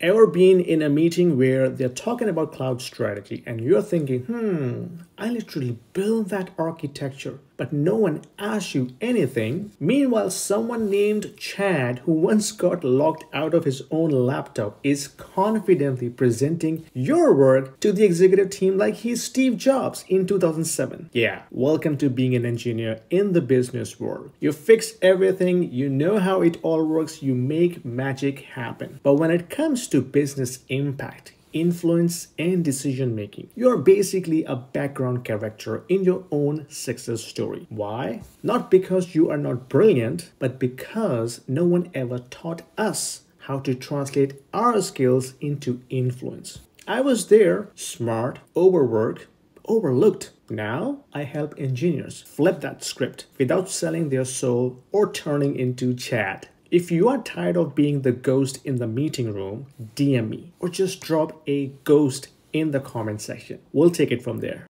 Ever been in a meeting where they're talking about cloud strategy and you're thinking, hmm, I literally built that architecture, but no one asked you anything? Meanwhile, someone named Chad, who once got locked out of his own laptop, is confidently presenting your work to the executive team like he's Steve Jobs in 2007. Yeah, welcome to being an engineer in the business world. You fix everything, you know how it all works, you make magic happen. But when it comes to business impact, influence, and decision making. You're basically a background character in your own success story. Why? Not because you are not brilliant, but because no one ever taught us how to translate our skills into influence. I was there, smart, overworked, overlooked. Now I help engineers flip that script without selling their soul or turning into Chad. If you are tired of being the ghost in the meeting room, DM me or just drop a ghost in the comment section. We'll take it from there.